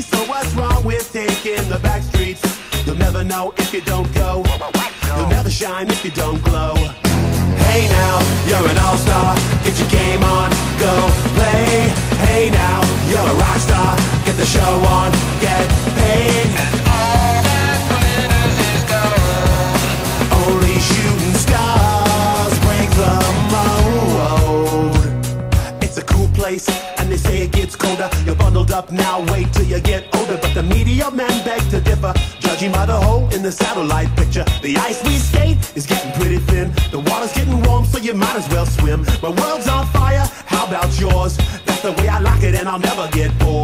so what's wrong with taking the back streets? You'll never know if you don't go. You'll never shine if you don't glow. Hey now, you're an all-star. Get your game on, go play. Hey now, you're a rock star. Get the show on, get paid. And all that glitters is gold. Only shooting stars break the mold. It's a cool place, they say it gets colder. You're bundled up now, wait till you get older. But the media men beg to differ, judging by the hole in the satellite picture. The ice we skate is getting pretty thin. The water's getting warm, so you might as well swim. My world's on fire, how about yours? That's the way I like it, and I'll never get bored.